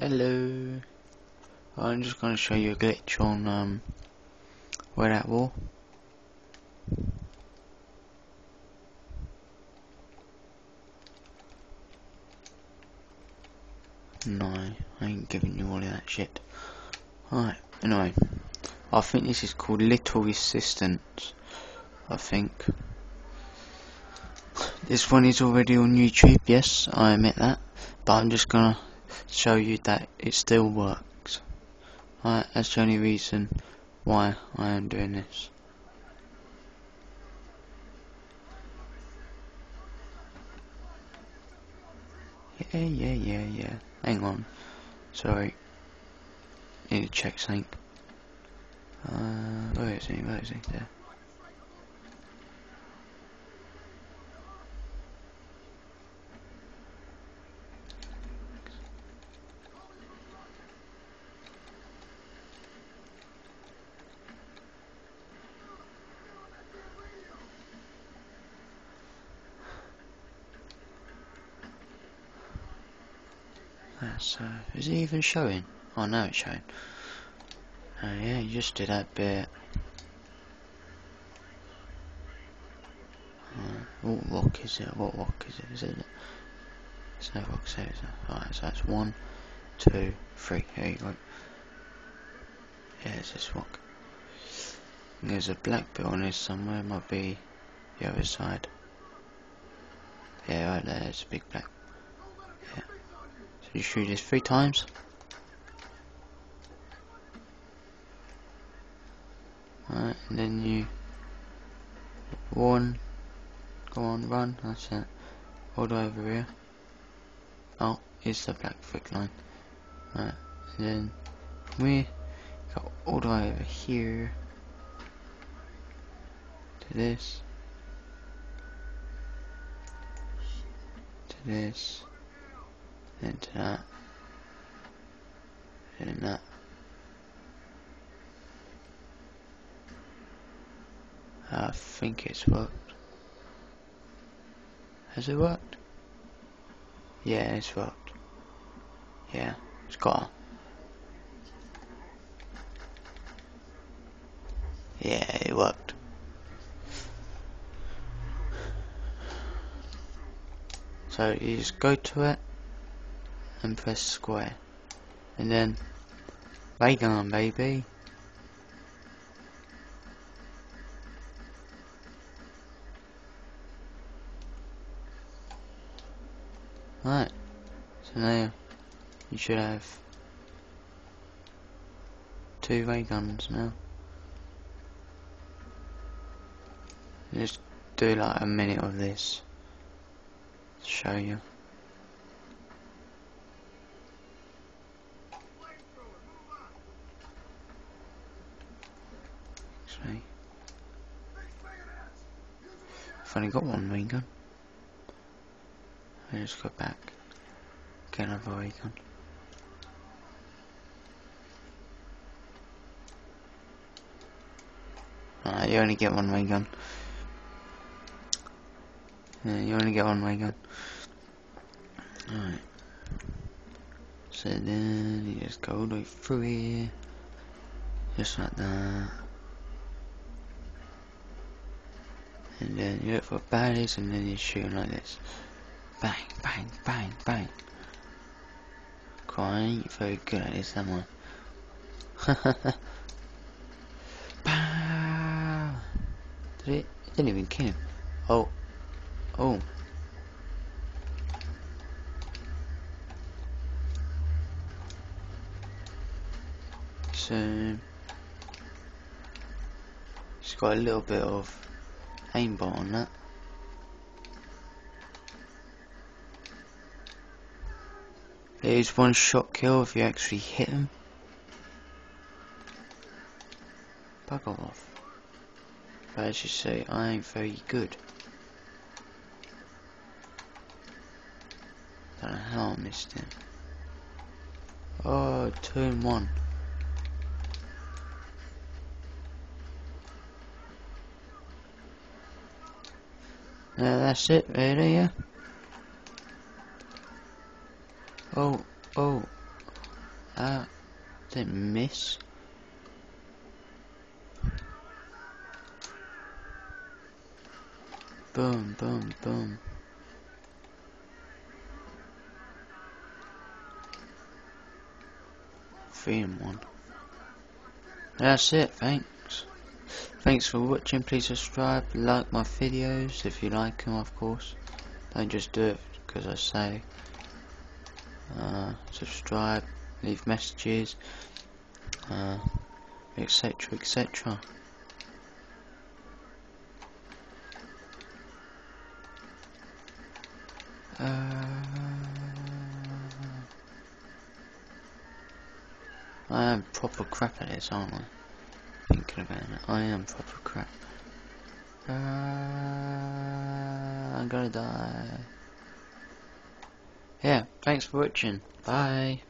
Hello. I'm just going to show you a glitch on um, Red Hat War. No, I ain't giving you all of that shit. Alright, anyway. I think this is called Little Resistance. I think. This one is already on YouTube, yes, I admit that. But I'm just gonna show you that it still works. Alright, that's the only reason why I am doing this. Yeah, yeah, yeah, yeah. Hang on. Sorry. Need to check something. Uh, where is he? Where is he? There. That's, uh, is it even showing? Oh, no, it's showing. Oh, yeah, you just did that bit. Uh, what rock is it? What rock is it? Is it? It's no rock, Alright, so that's one, two, three. Here you go. Yeah, it's this rock. There's a black bit on this somewhere. Might be the other side. Yeah, right there. It's a big black you shoot this three times. Alright, and then you one go on run, that's it. All the way over here. Oh, it's the black thick line. Right, and then we go all the way over here to this to this into that, and that. I think it's worked. Has it worked? Yeah, it's worked. Yeah, it's got Yeah, it worked. So you just go to it and press square. And then, Raygun, baby. Right, so now you should have two ray guns now. Just do like a minute of this to show you. I've only got one ray gun. Just go back. Get another ray gun. Uh, you only get one ray gun. Yeah, you only get one ray gun. Alright. So then you just go all the way through here. Just like that. And then you look for baddies and then you shoot like this. Bang, bang, bang, bang. Ain't very good at this, am I? Pow! Did it didn't even kill him. Oh. Oh. So, it's got a little bit of aimbot on that. It is one shot kill if you actually hit him. Bug off. But as you say, I ain't very good. Don't know how I missed him. Oh, two and one. Yeah, that's it really, yeah. Oh, oh. Uh, didn't miss. Boom, boom, boom. Three and one. That's it, thanks. Thanks for watching, please subscribe, like my videos if you like them of course. Don't just do it because I say. Uh, subscribe, leave messages, etc uh, etc. Uh, I am proper crap at this, aren't I? About it, I am proper crap. Uh, I'm gonna die. Yeah, thanks for watching. Bye.